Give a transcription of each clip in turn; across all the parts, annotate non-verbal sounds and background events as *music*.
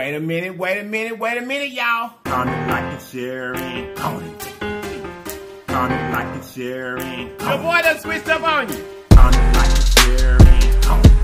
Wait a minute, wait a minute, wait a minute, y'all. Comment, like, share, and comment. Comment, like, and share, and Your boy done switched up on you. Comment, like, and share, and comment.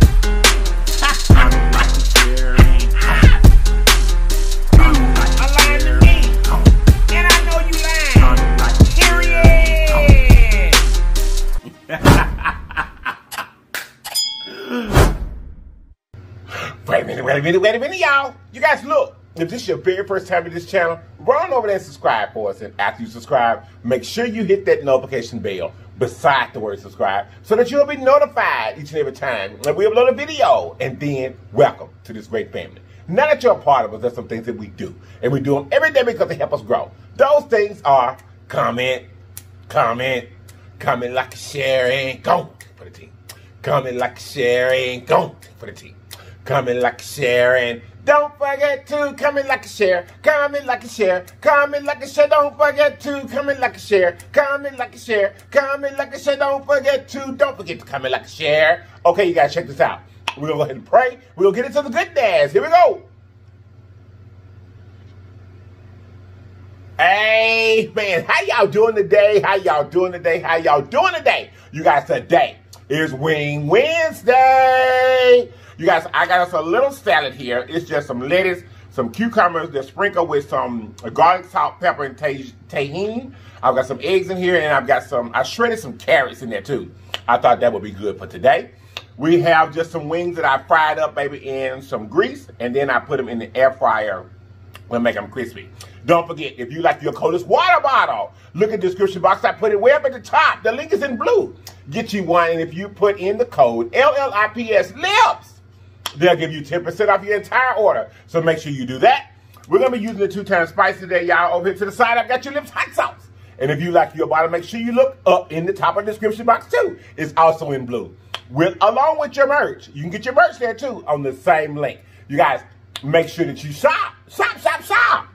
Wait a minute, wait a minute, wait a minute, y'all. You guys look. If this is your very first time to this channel, run over there and subscribe for us. And after you subscribe, make sure you hit that notification bell beside the word subscribe so that you'll be notified each and every time that we upload a video. And then, welcome to this great family. Now that you're a part of us, there's some things that we do. And we do them every day because they help us grow. Those things are comment, comment, comment, like, share, and go for the team. Comment, like, and go for the team. Comment, like, a share, and don't forget to comment, like, a share. Comment, like, a share. Comment, like, a share. Don't forget to comment, like, a share. Comment, like, a share. Comment, like, a share. Don't forget to. Don't forget to comment, like, a share. Okay, you guys, check this out. We're gonna go ahead and pray. We'll get into the goodness. Here we go. Hey man, how y'all doing today? How y'all doing today? How y'all doing today? You guys, today is Wing Wednesday. You guys, I got us a little salad here. It's just some lettuce, some cucumbers that sprinkled with some garlic, salt, pepper, and tahini. I've got some eggs in here, and I've got some. I shredded some carrots in there too. I thought that would be good for today. We have just some wings that I fried up, baby, in some grease, and then I put them in the air fryer We'll make them crispy. Don't forget, if you like your coldest water bottle, look at the description box. I put it way up at the top. The link is in blue. Get you one, and if you put in the code LLIPS LIPS, they'll give you 10% off your entire order. So make sure you do that. We're going to be using the two-time spice today, y'all. Over here to the side, I've got your LLIPS hot sauce. And if you like your bottle, make sure you look up in the top of the description box, too. It's also in blue. With, along with your merch. You can get your merch there, too, on the same link. You guys, make sure that you shop. Shop, shop, shop.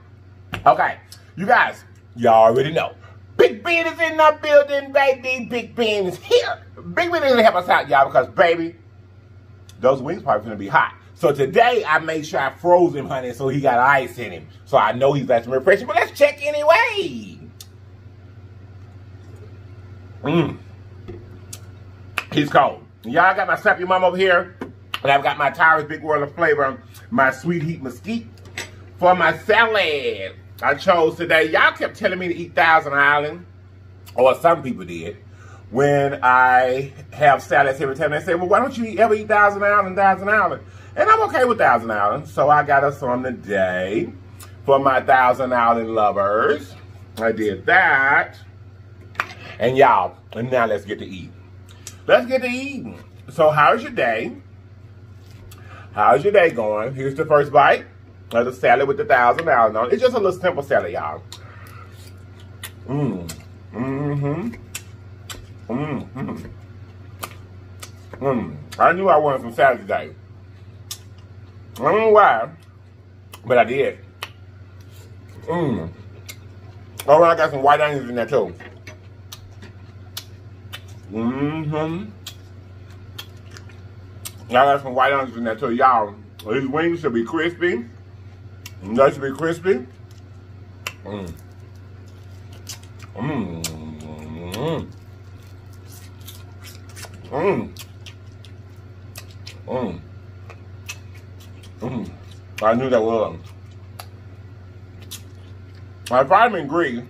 Okay, you guys, y'all already know. Big Ben is in the building, baby. Big Ben is here. Big Ben is gonna help us out, y'all, because baby, those wings probably gonna be hot. So today I made sure I froze him, honey, so he got ice in him. So I know he's some refreshing, but let's check anyway. Mmm. He's cold. Y'all got my Sappy Mom over here. And I've got my Tyrus Big World of Flavor, my Sweet Heat Mesquite for my salad. I chose today. Y'all kept telling me to eat Thousand Island, or some people did, when I have salads every time. They say, well, why don't you ever eat Thousand Island, Thousand Island? And I'm okay with Thousand Island, so I got us on today for my Thousand Island lovers. I did that. And y'all, and now let's get to eat. Let's get to eating. So how's your day? How's your day going? Here's the first bite of the salad with the thousand dollars on. It's just a little simple salad, y'all. Mmm. Mm-hmm. Mm-hmm. Mmm. I knew I wanted some salad today. I don't know why, but I did. Mmm. Oh, I got some white onions in there too. Mm-hmm. I got some white onions in there too, y'all. These wings should be crispy. They should be crispy. Mmm. Mmm. Mmm. Mmm. Mmm. Mmm. I knew that was. I fried them in grease.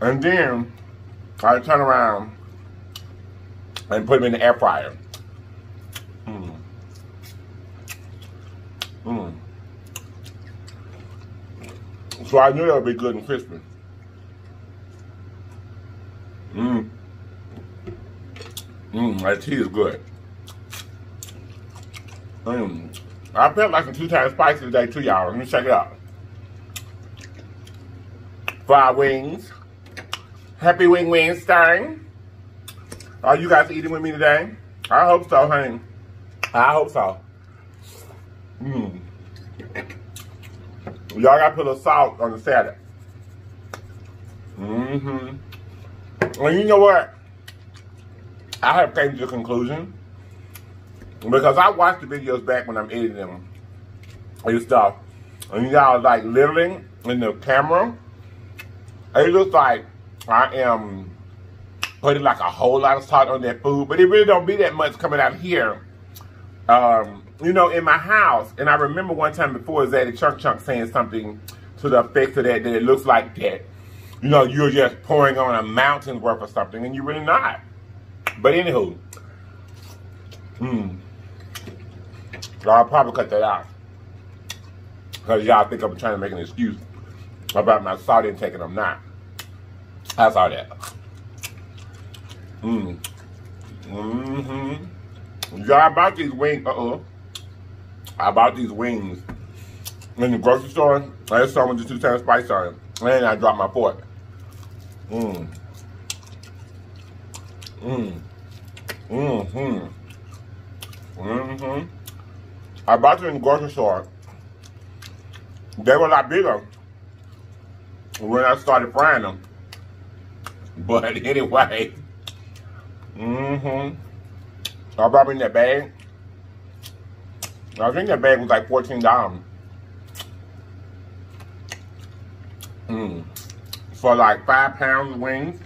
And then I turn around and put them in the air fryer. Mmm. Mmm. So I knew that would be good and crispy. Mmm. Mmm, that tea is good. Mmm. I felt like some two times spicy today too, y'all. Let me check it out. Fried wings. Happy Wing Wednesday. Are you guys eating with me today? I hope so, honey. I hope so. Mmm. Y'all gotta put a salt on the salad. Mm-hmm. And you know what? I have came to the conclusion because I watched the videos back when I'm editing them. and stuff. And y'all like literally in the camera, it looks like I am putting like a whole lot of salt on that food, but it really don't be that much coming out here. Um, you know, in my house, and I remember one time before Zaddy Chunk Chunk saying something to the effect of that, that it looks like that, you know, you're just pouring on a mountain worth of something, and you're really not. But anywho, hmm. I'll probably cut that out. Because y'all think I'm trying to make an excuse about my salt intake, and I'm not. That's all that. Mm. Mm-hmm. Y'all bought these wings. Uh-oh. I bought these wings in the grocery store. I just saw them with the two times spice on it. And I dropped my fork. Mmm. Mmm. Mm-hmm. Mm-hmm. I bought them in the grocery store. They were a lot bigger when I started frying them. But *laughs* anyway. Mm-hmm. I brought in that bag. I think that bag was like fourteen dollars. Mm. For like five pounds of wings.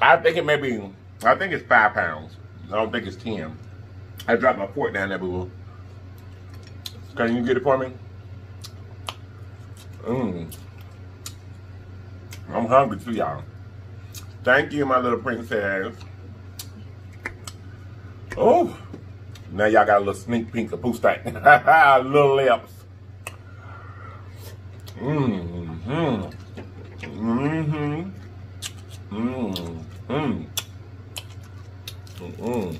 I think it may be, I think it's five pounds. I don't think it's 10. I dropped my fork down there, boo. Can you get it for me? Mmm. I'm hungry too, y'all. Thank you, my little princess. Oh, now y'all got a little sneak peek of poo stank. *laughs* little lips. Mm-hmm. Mm-hmm. Mm-hmm. Mm. Mm-mm.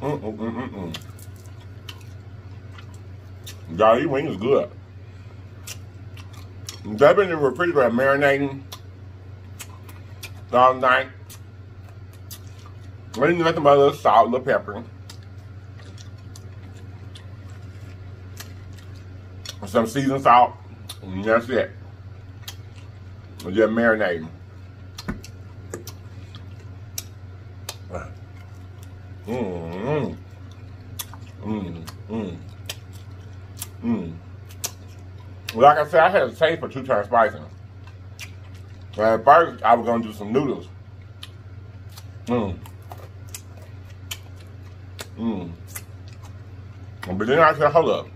Mm-mm-mm-mm. Y'all, these wings good. They've been in the refrigerator marinating all night. We need nothing but a little salt, a little pepper. Some seasoned salt. And that's it. Just marinating. Mmm. Mmm. Mmm. Mmm. Like I said, I had a taste for two times spicy. at first, I was gonna do some noodles. Mmm. Mmm. But then I said, hold up.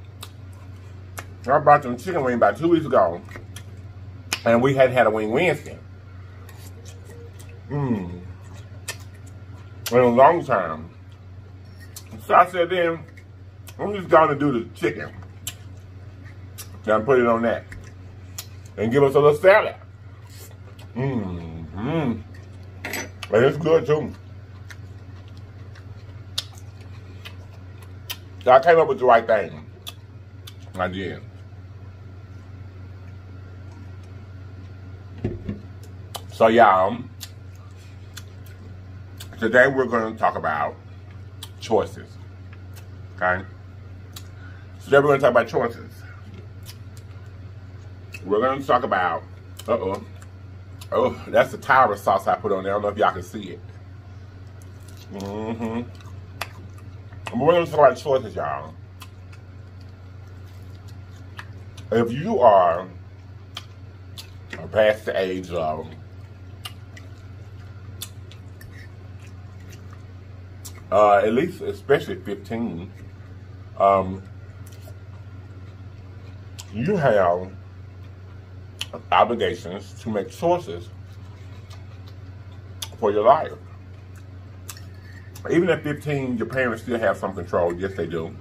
I brought them chicken wing about two weeks ago. And we had had a wing Wednesday. Mmm. In a long time. So I said then, I'm just gonna do the chicken. Now put it on that. And give us a little salad. Mmm. Mmm. And it's good too. So I came up with the right thing. I did. So y'all, today we're to talk about choices. Okay? Today we're going to talk about choices. We're going to talk about, uh-oh. Oh, that's the tower sauce I put on there. I don't know if y'all can see it. Mm-hmm. We're going to talk about choices, y'all. If you are past the age of uh, at least especially 15, um, you have obligations to make choices for your life. Even at 15, your parents still have some control. Yes, they do.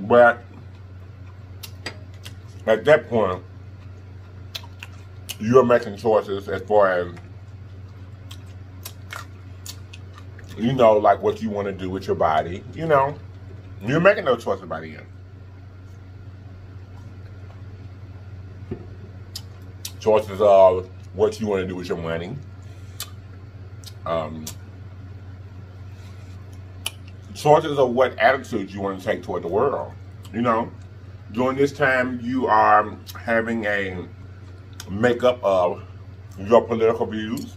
But at that point, you're making choices as far as you know, like what you want to do with your body. You know, you're making no choice about it. Choices of what you want to do with your money. Um, choices of what attitude you want to take toward the world. You know, during this time, you are having a makeup of your political views.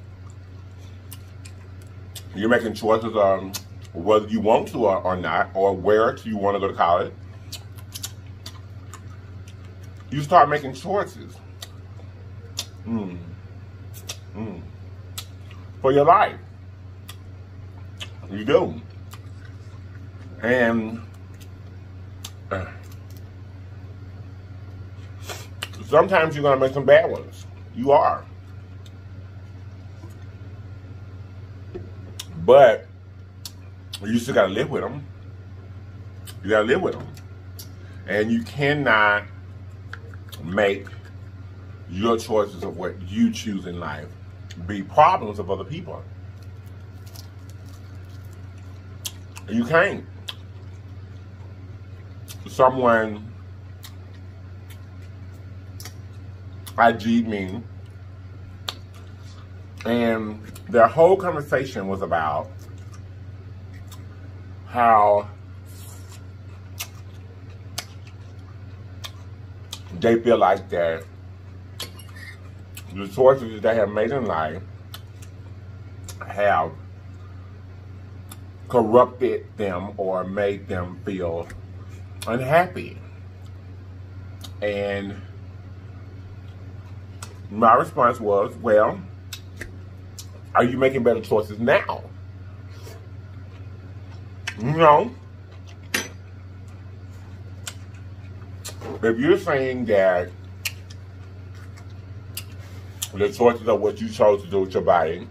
You're making choices on whether you want to or, or not, or where you want to go to college. You start making choices. Mm. Mm. For your life. You do. And uh, sometimes you're going to make some bad ones. You are. But you still got to live with them. You got to live with them. And you cannot make your choices of what you choose in life be problems of other people. You can't. Someone IG'd me, and their whole conversation was about how they feel like that the choices they have made in life have corrupted them or made them feel unhappy. And my response was, well, are you making better choices now? No. If you're saying that the choices of what you chose to do with your body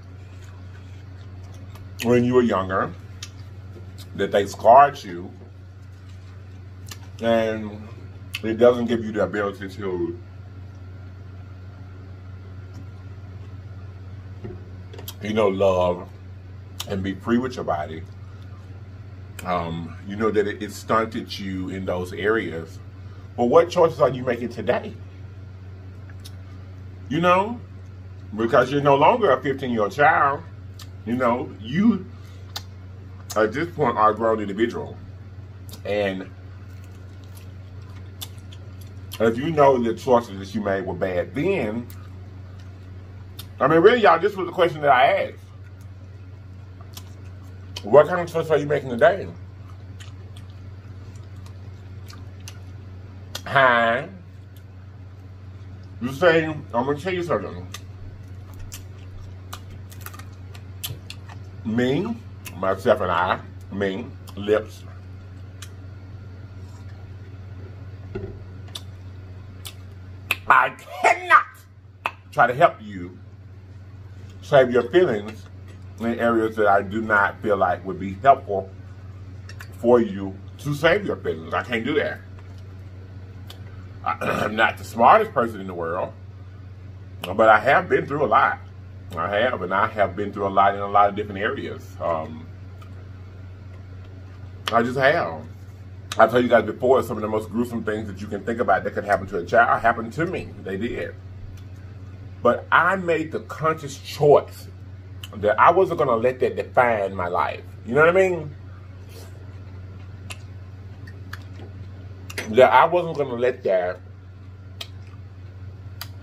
when you were younger, that they scarred you, and it doesn't give you the ability to you know, love and be free with your body, um, you know that it, it stunted you in those areas. But what choices are you making today? You know, because you're no longer a 15 year old child. You know, you at this point are a grown individual. And if you know the choices that you made were bad then, I mean, really, y'all, this was the question that I asked. What kind of choice are you making today? Hi. You say, I'm going to tell you something. Me, myself and I, me, lips. I cannot try to help you save your feelings in areas that I do not feel like would be helpful for you to save your feelings. I can't do that. I, *clears throat* am not the smartest person in the world, but I have been through a lot. I have, and I have been through a lot in a lot of different areas. Um, I just have. I told you guys before, some of the most gruesome things that you can think about that could happen to a child happened to me. They did. But I made the conscious choice that I wasn't going to let that define my life. You know what I mean? That I wasn't going to let that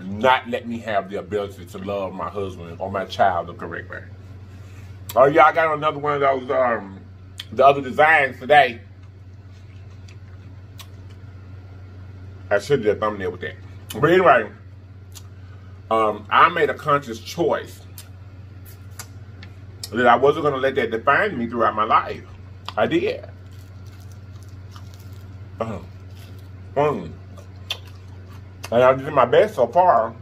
not let me have the ability to love my husband or my child the correct way. Oh yeah, I got another one of those um the other designs today. I should have thumbnail with that. But anyway, um, I made a conscious choice that I wasn't going to let that define me throughout my life. I did. Uh, um, and I'm doing my best so far.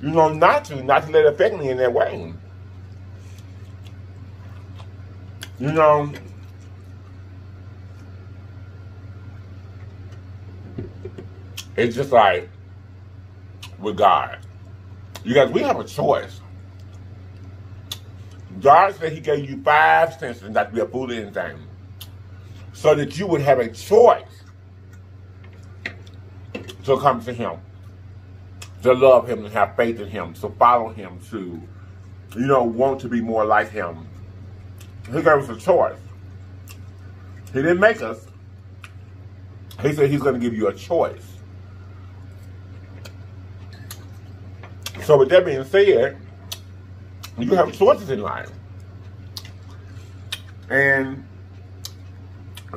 You know, not to, not to let it affect me in that way. You know, it's just like with God. You guys, we have a choice. God said he gave you five senses not to be a fool to anything. So that you would have a choice to come to him. To love him and have faith in him. To follow him. To, you know, want to be more like him. He gave us a choice. He didn't make us. He said he's going to give you a choice. So with that being said, you have choices in life. And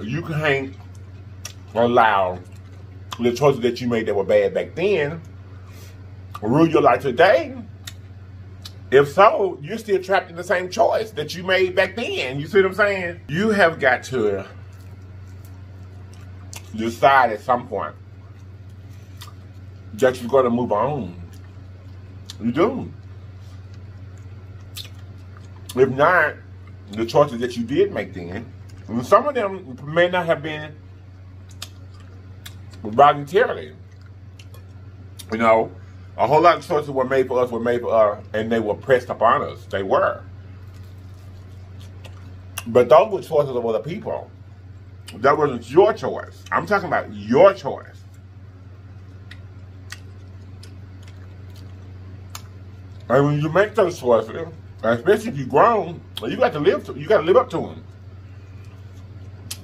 you can't allow the choices that you made that were bad back then rule your life today. If so, you're still trapped in the same choice that you made back then. You see what I'm saying? You have got to decide at some point that you're going to move on. You do. If not, the choices that you did make then, some of them may not have been voluntarily. You know, a whole lot of choices were made for us, were made for us, and they were pressed upon us. They were. But those were choices of other people. That wasn't your choice. I'm talking about your choice. And when you make those choices, especially if you're grown, you got to live. To, you got to live up to them.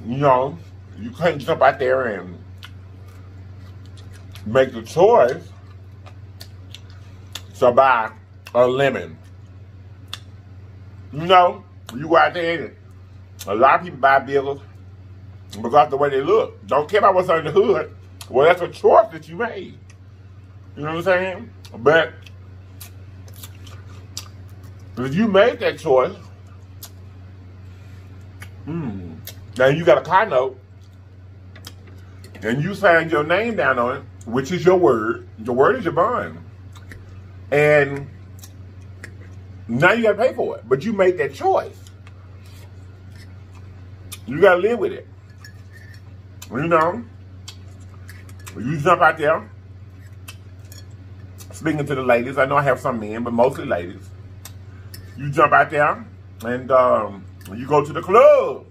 You know, you can't jump out there and make the choice to buy a lemon. You know, you go out there and a lot of people buy vehicles because of the way they look. Don't care about what's under the hood. Well, that's a choice that you made. You know what I'm saying? But if you made that choice, hmm, and you got a car note, and you signed your name down on it, which is your word. Your word is your bond. And now you got to pay for it. But you made that choice. You got to live with it. You know, you jump out there, speaking to the ladies. I know I have some men, but mostly ladies. You jump out there and um, you go to the club.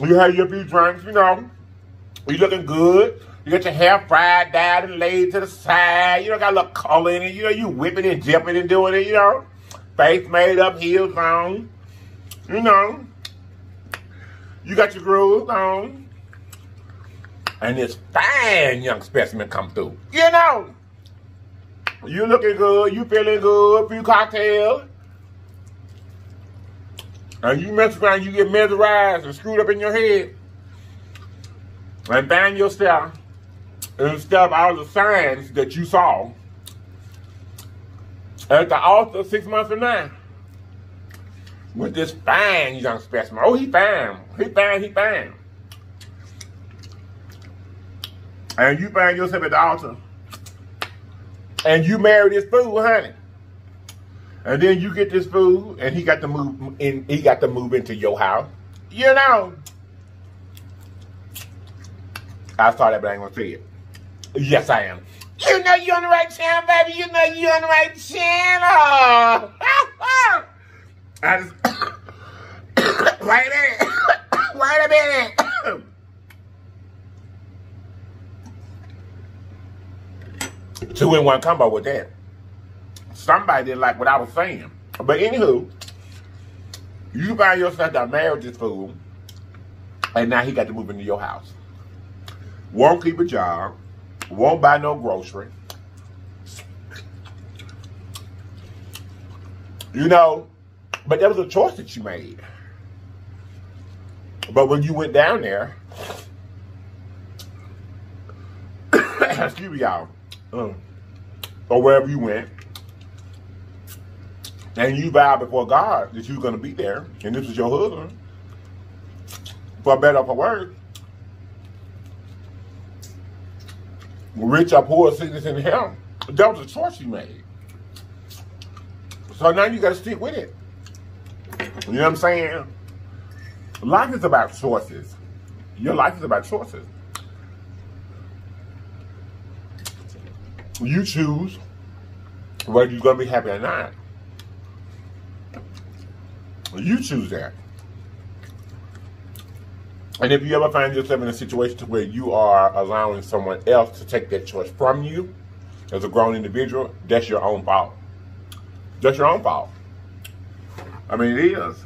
You have your few drinks, you know. You looking good. You got your hair fried down and laid to the side. You know, got a little color in it. You know, you whipping and jumping and doing it, you know. Face made up, heels on. You know. You got your grooves on. And this fine young specimen come through. You know. You looking good. You feeling good. Few cocktails. And you mess around, you get mesmerized and screwed up in your head. And find yourself instead of all the signs that you saw at the altar six months from now with this fine young specimen. Oh, he fine. He fine, he fine. And you find yourself at the altar and you marry this fool, honey. And then you get this fool, and he got to move in. He got to move into your house. You know. I saw that, but I ain't gonna say it. Yes, I am. You know you're on the right channel, baby. You know you're on the right channel. *laughs* I just wait *coughs* a *coughs* wait a minute. *coughs* Two in one combo with that. Somebody didn't like what I was saying. But anywho, you find yourself that marriage this fool, and now he got to move into your house. Won't keep a job, won't buy no grocery. You know, but that was a choice that you made. But when you went down there, *coughs* excuse me, y'all, uh, or wherever you went, and you vowed before God that you were going to be there, and this was your husband, for better or for worse, rich or poor, sickness in hell, that was a choice you made. So now you got to stick with it. You know what I'm saying? Life is about choices. Your life is about choices. You choose whether you're going to be happy or not. You choose that. And if you ever find yourself in a situation where you are allowing someone else to take that choice from you as a grown individual, that's your own fault. That's your own fault. I mean, it is.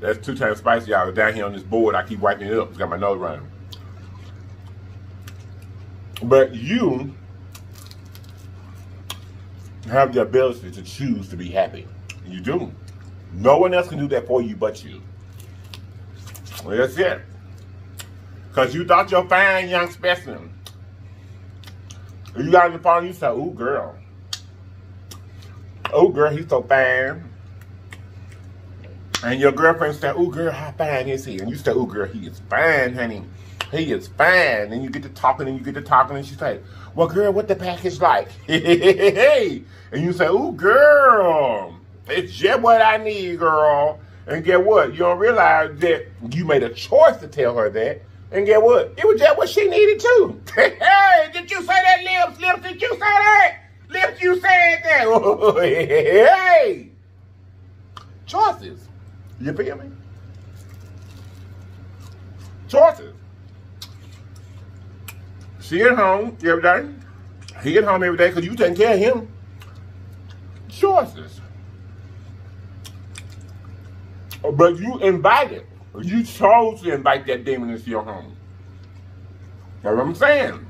That's two times spicy, y'all. Down here on this board, I keep wiping it up. It's got my nose running. But you have the ability to choose to be happy. You do. No one else can do that for you but you. Well, that's it. Because you thought you're fine, young specimen. You got in the phone, you said, ooh, girl. Oh, girl, he's so fine. And your girlfriend said, ooh, girl, how fine is he? And you said, ooh, girl, he is fine, honey. He is fine. And you get to talking and you get to talking and she said, well, girl, what the package like? *laughs* and you say, ooh, girl, it's just what I need, girl. And get what? You don't realize that you made a choice to tell her that. And get what? It was just what she needed too. *laughs* hey, did you say that, Lips? Lips, did you say that? Lips, you said that. *laughs* hey! Choices. You feel me? Choices. She at home every day. He at home every day because you taking care of him. Choices. Uh, but you invited. You chose to invite that demon into your home. That's what I'm saying.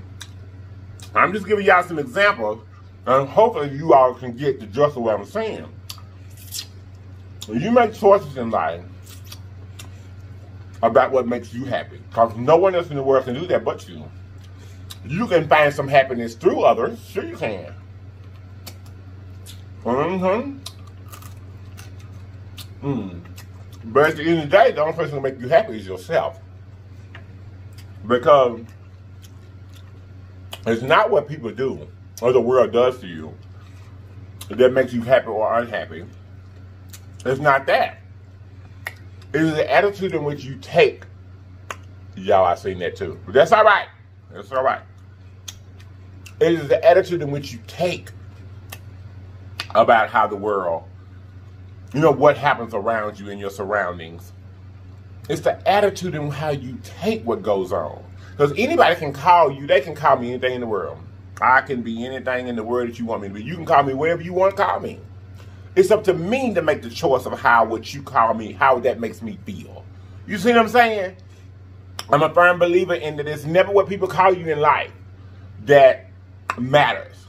I'm just giving y'all some examples, and hopefully you all can get the gist of what I'm saying. You make choices in life about what makes you happy, because no one else in the world can do that but you. You can find some happiness through others, sure you can. Mm-hmm. Mm. But at the end of the day, the only person who make you happy is yourself. Because it's not what people do or the world does to you that makes you happy or unhappy. It's not that. It is the attitude in which you take. Y'all, I seen that too. But that's all right. That's all right. It is the attitude in which you take about how the world you know what happens around you in your surroundings. It's the attitude in how you take what goes on. Because anybody can call you, they can call me anything in the world. I can be anything in the world that you want me to be. You can call me wherever you want to call me. It's up to me to make the choice of how what you call me, how that makes me feel. You see what I'm saying? I'm a firm believer in that it's never what people call you in life that matters.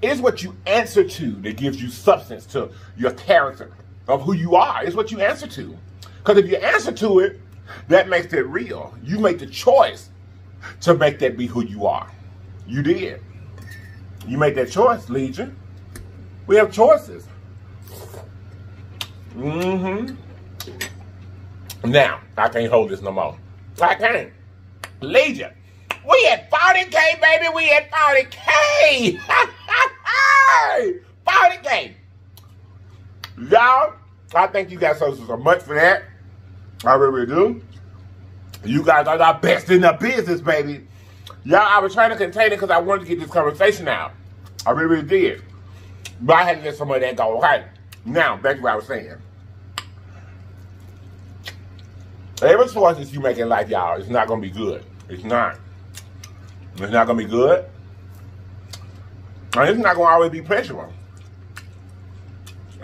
It's what you answer to that gives you substance to your character, of who you are. It's what you answer to. Because if you answer to it, that makes it real. You make the choice to make that be who you are. You did. You made that choice, Legion. We have choices. Mm-hmm. Now, I can't hold this no more. I can't. Legion. We at 40K, baby. We at 40K. 40K. *laughs* Y'all, I thank you guys so, so much for that. I really do. You guys are the best in the business, baby. Y'all, I was trying to contain it because I wanted to get this conversation out. I really, really did. But I had to let some of that go. Okay. Now, back to what I was saying. Every choice that you make in life, y'all, it's not going to be good. It's not. It's not going to be good. And it's not to always be pleasurable.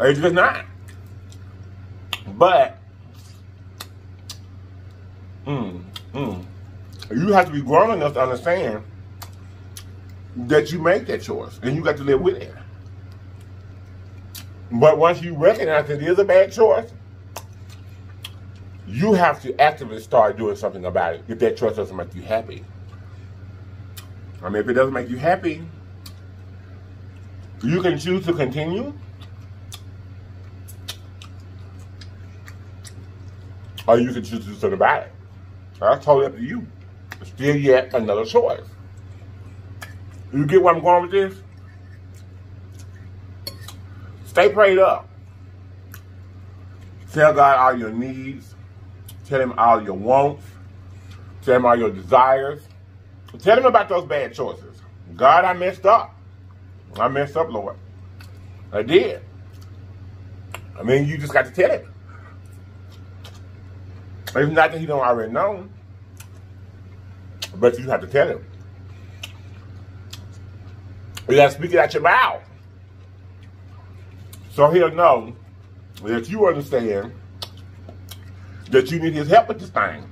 It's just not. But, mm, mm, you have to be grown enough to understand that you make that choice and you got to live with it. But once you recognize it is a bad choice, you have to actively start doing something about it if that choice doesn't make you happy. I mean, if it doesn't make you happy, you can choose to continue or you can choose to do something about it. That's totally up to you. Still yet another choice. You get where I'm going with this? Stay prayed up. Tell God all your needs. Tell him all your wants. Tell him all your desires. Tell him about those bad choices. God, I messed up. I messed up, Lord. I did. I mean, you just got to tell him. It's not that he don't already know, but you have to tell him. You got to speak it out your mouth. So he'll know that you understand that you need his help with this thing.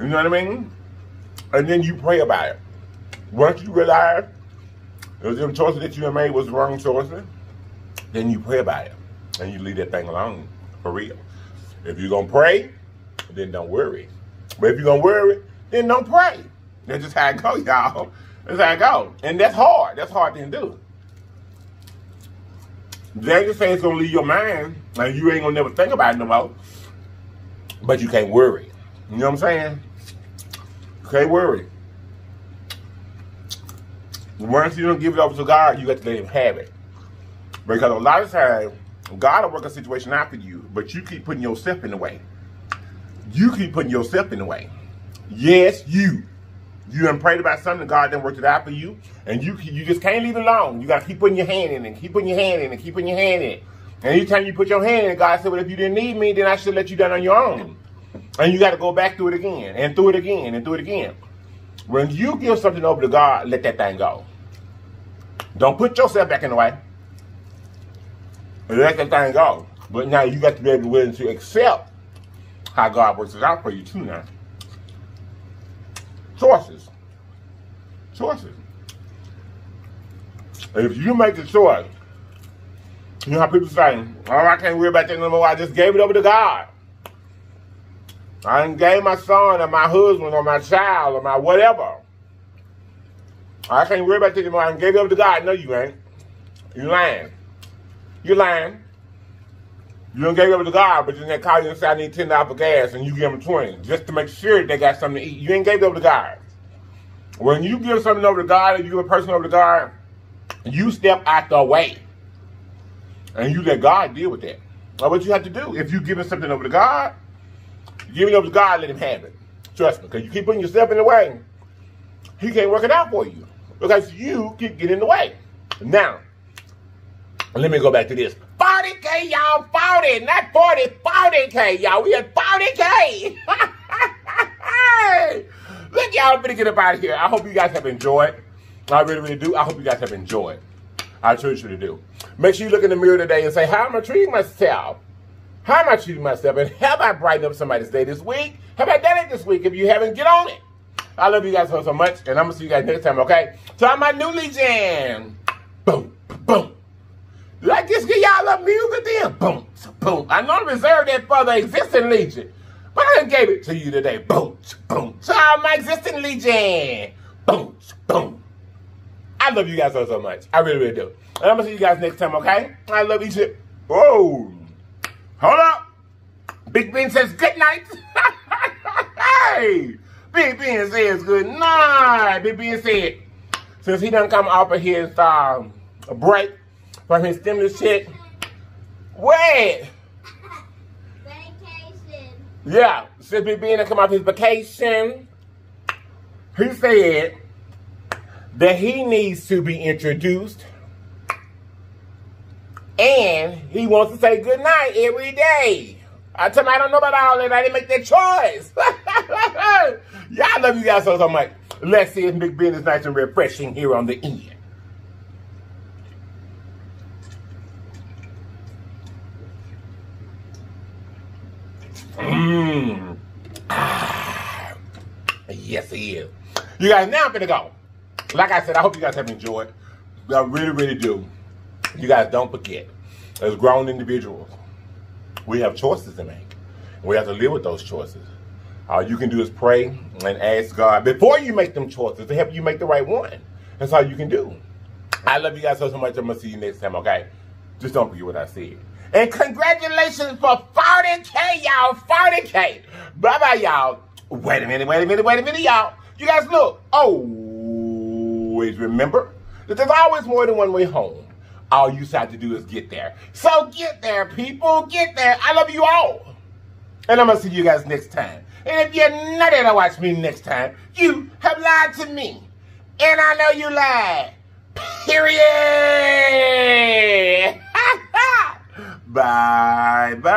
You know what I mean? And then you pray about it. Once you realize If them choices that you made was the wrong choices, then you pray about it and you leave that thing alone for real. If you're gonna pray, then don't worry. But if you're gonna worry, then don't pray. That's just how it go, *laughs* y'all. That's how it go. And that's hard. That's hard to do. They just say it's gonna leave your mind and you ain't gonna never think about it no more. But you can't worry. You know what I'm saying? Can't worry. Once you don't give it over to God, you got to let him have it. Because a lot of times, God will work a situation out for you, but you keep putting yourself in the way. You keep putting yourself in the way. Yes, you. You done prayed about something, God done worked it out for you, and you you just can't leave it alone. You got to keep putting your hand in and keep putting your hand in and keep putting your hand in. And anytime you put your hand in, God said, well, if you didn't need me, then I should let you down on your own. And you got to go back through it again, and through it again, and through it again. When you give something over to God, let that thing go. Don't put yourself back in the way. Let that thing go. But now you got to be able to willing to accept how God works it out for you too now. Choices. Choices. If you make the choice, you know how people say, oh, I can't worry about that no more. I just gave it over to God. I didn't gave my son or my husband or my child or my whatever. I can't worry about that anymore. I gave it over to God. No, you ain't. You lying. You lying. You don't give it over to God, but then they call you and say, I need $10 for gas, and you give them 20 just to make sure they got something to eat. You ain't gave it over to God. When you give something over to God, or you give a person over to God, you step out the way. And you let God deal with that. That's what you have to do. If you're giving something over to God, giving it over to God, let him have it. Trust me, because you keep putting yourself in the way, he can't work it out for you. Because you keep getting in the way. Now, let me go back to this. 40K, y'all. 40, not 40, 40K, y'all. We at 40K. *laughs* Look, y'all, I'm gonna get up out of here. I hope you guys have enjoyed. I really, really do. I hope you guys have enjoyed. I truly, truly do. Make sure you look in the mirror today and say, how am I treating myself? How am I treating myself? And have I brightened up somebody's day this week? Have I done it this week? If you haven't, get on it. I love you guys so, so much, and I'm gonna see you guys next time, okay? So I'm my new Legion. Boom, boom. Like this, give y'all a music then. Boom, boom. I I reserved that for the existing Legion, but I gave it to you today. Boom, boom. So I'm my existing Legion. Boom, boom. I love you guys so, so much. I really, really do. And I'm gonna see you guys next time, okay? I love you too. Whoa. Hold up. Big Ben says good night. hey. Big Ben says good night. Big Ben said, since he done come off of his um, break from his stimulus check, wait. Vacation. Yeah, since Big Ben done come off his vacation, he said that he needs to be introduced and he wants to say good night every day. I tell him I don't know about all that. I didn't make that choice. *laughs* yeah, I love you guys so, so much. Let's see if Big Ben is nice and refreshing here on the end. Mmm. Ah. *sighs* Yes, he is. You guys, now I'm gonna go. Like I said, I hope you guys have enjoyed. I really, really do. You guys don't forget, as grown individuals, we have choices to make. We have to live with those choices. All you can do is pray and ask God before you make them choices to help you make the right one. That's all you can do. I love you guys so, so much. I'm going to see you next time, okay? Just don't forget what I said. And congratulations for 40K, y'all. 40K. Bye-bye, y'all. Wait a minute, wait a minute, wait a minute, y'all. You guys look. Always remember that there's always more than one way home. All you have to do is get there. So get there, people. Get there. I love you all. And I'm going to see you guys next time. And if you're not there to watch me next time, you have lied to me. And I know you lied. Period. *laughs* bye bye.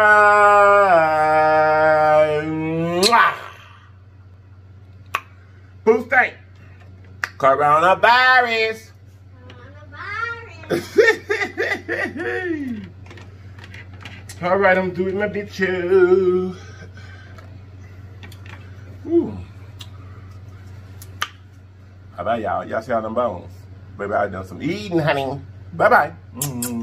Mwah. Think? Coronavirus. *laughs* All right, I'm doing my bitches. Ooh. How about y'all? Y'all see how them bones? Baby, I done some eating, honey. Bye-bye. Mm -hmm.